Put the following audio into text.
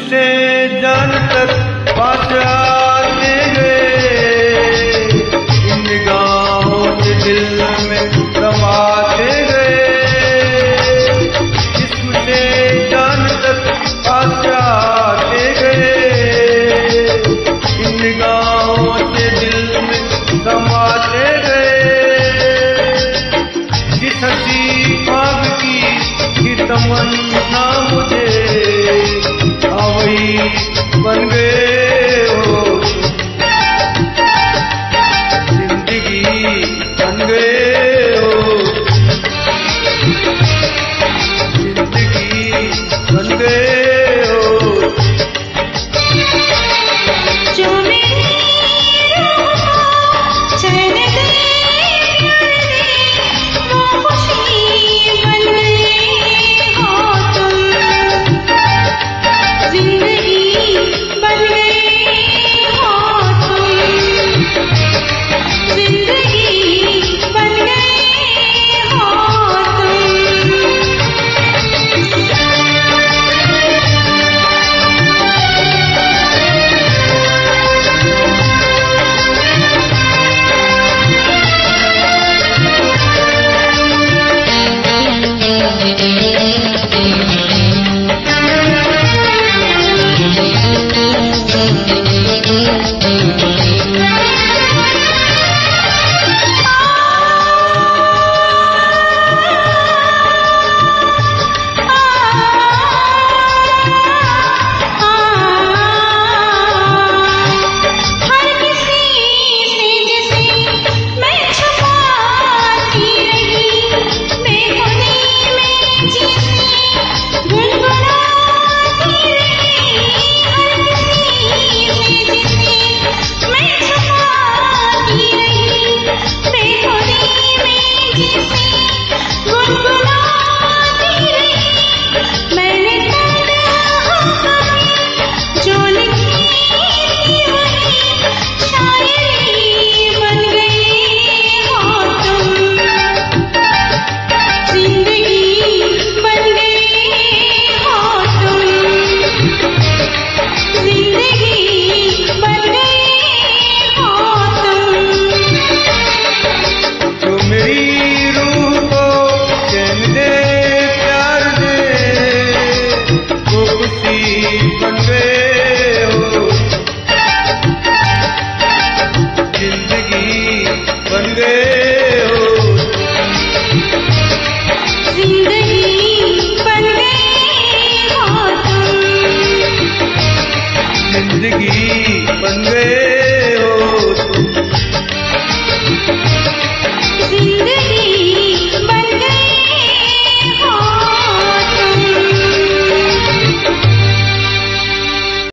से जान तक पास आते बन गए